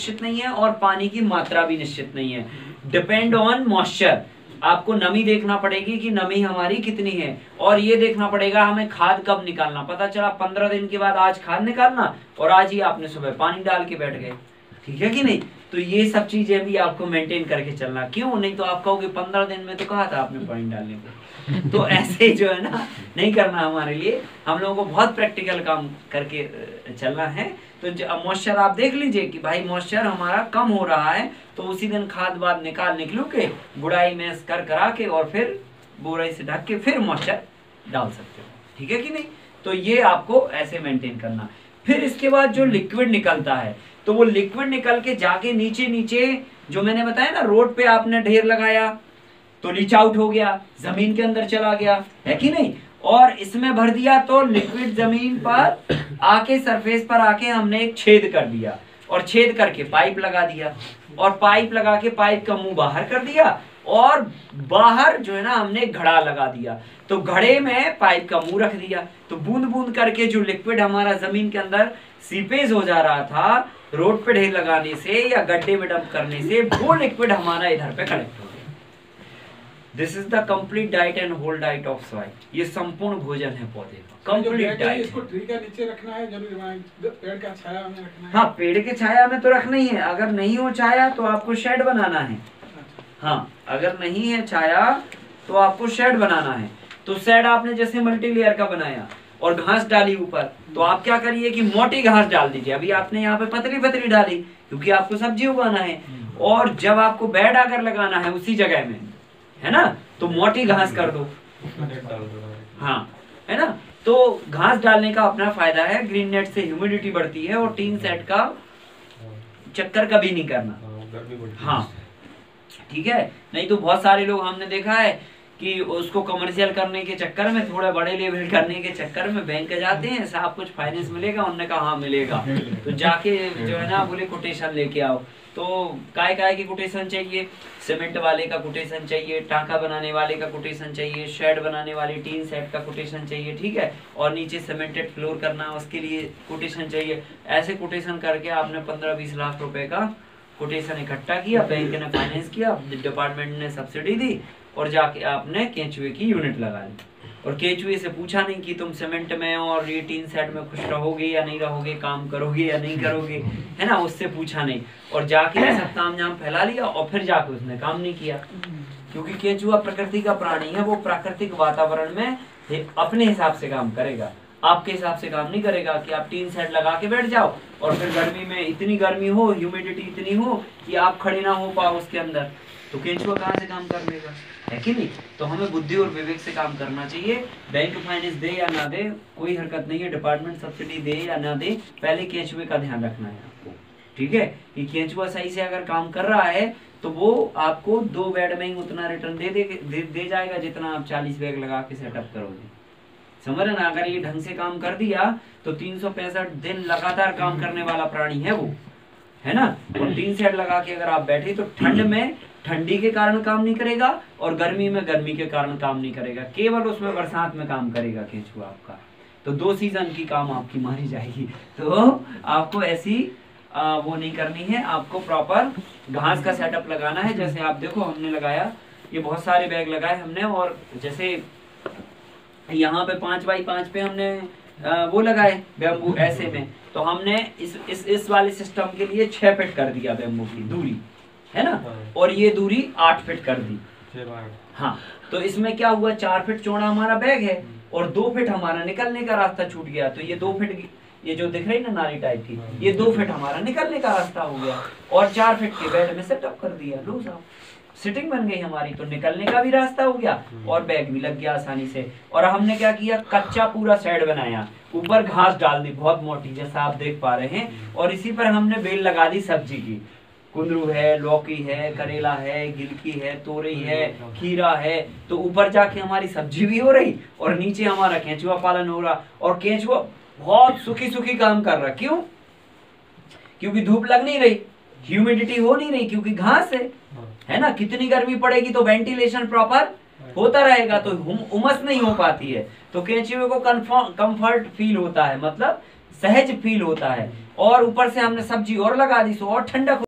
निश्चित नहीं है और पानी की मात्रा भी निश्चित नहीं है। डिपेंड ऑन मॉइस्चर आपको नमी देखना पड़ेगी कि नमी हमारी कितनी है। और ये देखना पड़ेगा हमें खाद कब निकालना। पता चला पंद्रह दिन के बाद आज खाद निकालना और आज ही आपने सुबह पानी डाल के बैठ गए। ठीक है कि नहीं? तो ये सब चीज़ें भी आपको मेंटेन करके चलना। क्यों? नहीं तो आप कहोगे, पंद्रह दिन में तो कहा था आपने पानी डालने को। तो ऐसे जो है ना, नहीं करना हमारे लिए। हम लोगों को बहुत प्रैक्टिकल काम करके चलना है। तो मॉइस्चर आप देख लीजिए कि भाई मॉइस्चर हमारा कम हो रहा है। तो उसी दिन खाद बाद निकाल निकलू के गुड़ाई में कर करा के और फिर बोराई से ढक के फिर मॉइस्चर डाल सकते हो। ठीक है कि नहीं? तो ये आपको ऐसे मेंटेन करना। फिर इसके बाद जो लिक्विड निकलता है तो वो लिक्विड निकल के जाके नीचे नीचे जो मैंने बताया ना रोड पे आपने ढेर लगाया तो लीच आउट हो गया, ज़मीन के अंदर चला गया, है कि नहीं? और इसमें भर दिया तो लिक्विड ज़मीन पर आके सरफेस पर आके हमने एक छेद कर दिया, और छेद करके पाइप लगा दिया, और पाइप लगा के पाइप का मुँह बाहर कर दिया और बाहर जो है ना हमने घड़ा लगा दिया। तो घड़े में पाइप का मुँह रख दिया। तो बूंद बूंद करके जो लिक्विड हमारा ज़मीन के अंदर सीपेज हो जा रहा था रोड पे ढेर लगाने से या गड्ढे में डंप करने से वो लिक्विड हमारा इधर पे कलेक्ट हो गया। This is the complete diet and whole diet of soil ये संपूर्ण भोजन है पौधे का। कंप्लीट डाइट इसको ट्री का नीचे रखना है ज़रूर पेड़ का छाया में रखना है। हाँ पेड़ के छाया में तो रखना ही है। अगर नहीं हो छाया तो आपको शेड बनाना है। हाँ अगर नहीं है छाया तो आपको शेड बनाना है। तो शेड आपने जैसे मल्टी लेयर का बनाया और घास डाली ऊपर तो आप क्या करिए कि मोटी घास डाल दीजिए। अभी आपने यहाँ पे पतली पतली डाली क्योंकि आपको सब्ज़ी उगाना है। और जब आपको बेड आकर लगाना है उसी जगह में है ना? तो मोटी घास कर दो। हाँ है ना? तो घास डालने का अपना फ़ायदा है। ग्रीन नेट से ह्यूमिडिटी बढ़ती है और टीन सेट का चक्कर कभी नहीं करना। हाँ ठीक है? नहीं तो बहुत सारे लोग हमने देखा है कि उसको कमर्शियल करने के चक्कर में, थोड़ा बड़े लेवल करने के चक्कर में बैंक जाते हैं साहब कुछ फाइनेंस मिलेगा उन्होंने कहा हाँ मिलेगा। तो जाके जो है ना, बोले कोटेशन लेके आओ। तो काय काय की कोटेशन चाहिए? सीमेंट वाले का कोटेशन चाहिए, टाका बनाने वाले का कोटेशन चाहिए शेड बनाने वाले टीन सेट का कोटेशन चाहिए, ठीक है? और नीचे सीमेंटेड फ्लोर करना, उसके लिए कोटेशन चाहिए। ऐसे कोटेशन करके आपने पंद्रह बीस लाख रुपए का कोटेशन इकट्ठा किया बैंक ने फाइनेंस किया डिपार्टमेंट ने सब्सिडी दी और जाके आपने केंचुए की यूनिट लगा ली। और केंचुए से पूछा नहीं कि तुम सीमेंट में और ये टीन सेट में खुश रहोगे या नहीं रहोगे काम करोगे या नहीं करोगे है ना उससे पूछा नहीं। और जाके सब ताम जाम फैला लिया और फिर जाके उसने काम नहीं किया। क्योंकि केंचुआ प्रकृति का प्राणी है वो प्राकृतिक वातावरण में अपने हिसाब से काम करेगा। आपके हिसाब से काम नहीं करेगा कि आप टीन सेट लगा के बैठ जाओ और फिर गर्मी में इतनी गर्मी हो ह्यूमिडिटी इतनी हो कि आप खड़े ना हो पाओ उसके अंदर। तो केंचुआ कहाँ से काम कर लेगा है कि नहीं? तो हमें बुद्धि और विवेक से काम करना चाहिए। बैंक फाइनेंस दे या ना दे कोई हरकत नहीं है। डिपार्टमेंट सब्सिडी दे या ना दे पहले केंचुए का ध्यान रखना है आपको। ठीक है? कि केंचुआ सही से अगर काम कर रहा है तो वो आपको दो बेड में उतना रिटर्न दे दे, दे, दे जाएगा जितना आप चालीस बैग लगा के सेटअप करोगे। समझ ना अगर ये ढंग से काम कर दिया तो तीन दिन लगातार काम करने वाला प्राणी है वो। है ना? और तीन सेट लगा के अगर आप बैठे तो ठंड में ठंडी के कारण काम नहीं करेगा और गर्मी में गर्मी के कारण काम नहीं करेगा। केवल उसमें बरसात में काम करेगा केंचुआ आपका। तो दो सीज़न की काम आपकी मारी जाएगी। तो आपको ऐसी आ, वो नहीं करनी है। आपको प्रॉपर घास का सेटअप लगाना है। जैसे आप देखो हमने लगाया ये बहुत सारे बैग लगाए हमने और जैसे यहाँ पे पाँच बाई पाँच पे हमने आ, वो लगाए बेम्बू ऐसे में। तो हमने इस इस इस वाले सिस्टम के लिए छह फिट कर दिया बेम्बू की दूरी। है ना? हाँ। और ये दूरी आठ फिट कर दी। हाँ तो इसमें क्या हुआ? चार फिट चौड़ा हमारा बैग है हम्म। और दो फिट हमारा निकलने का रास्ता छूट गया। तो ये दो फिट ये जो दिख रही ना नारी टाइप की हाँ। ये दो फिट हमारा निकलने का रास्ता हो गया और चार फिट के बेड में सेटअप कर दिया। लो साहब। सिटिंग बन गई हमारी तो निकलने का भी रास्ता हो गया हम्म। और बैग भी लग गया आसानी से। और हमने क्या किया? कच्चा पूरा सेट बनाया। ऊपर घास डाल दी बहुत मोटी जैसा आप देख पा रहे हैं। हम्म। और इसी पर हमने बेल लगा दी सब्ज़ी की। कुंदरू है लौकी है करेला है गिलकी है तोरई है खीरा है। तो ऊपर जाके हमारी सब्ज़ी भी हो रही और नीचे हमारा केंचुआ पालन हो रहा। और केंचुआ बहुत सुखी सुखी काम कर रहा। क्यों? क्योंकि धूप लग नहीं रही। ह्यूमिडिटी हो नहीं रही क्योंकि घास है। है। ना? कितनी गर्मी पड़ेगी तो वेंटिलेशन प्रॉपर होता रहेगा तो उमस नहीं हो पाती है। तो केंचुए को कंफर्ट फील होता है मतलब सहज फील होता है। और ऊपर से हमने सब्ज़ी और लगा दी सो और ठंडक